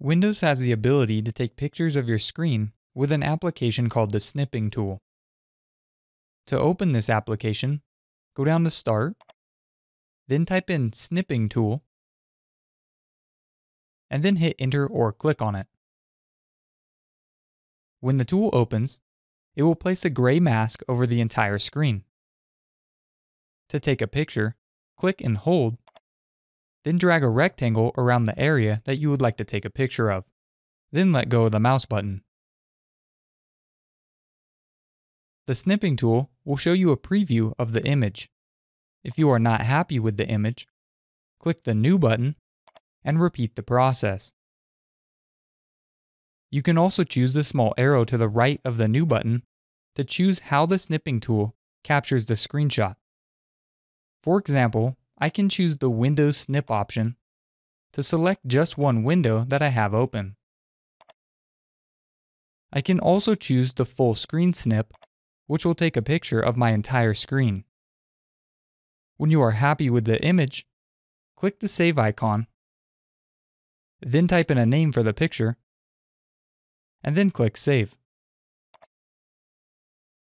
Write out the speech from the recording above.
Windows has the ability to take pictures of your screen with an application called the Snipping tool. To open this application, go down to Start, then type in Snipping tool, and then hit Enter or click on it. When the tool opens, it will place a gray mask over the entire screen. To take a picture, click and hold then drag a rectangle around the area that you would like to take a picture of. Then let go of the mouse button. The snipping tool will show you a preview of the image. If you are not happy with the image, click the New button and repeat the process. You can also choose the small arrow to the right of the New button to choose how the snipping tool captures the screenshot. For example, I can choose the Windows Snip option to select just one window that I have open. I can also choose the full screen snip, which will take a picture of my entire screen. When you are happy with the image, click the save icon, then type in a name for the picture, and then click save.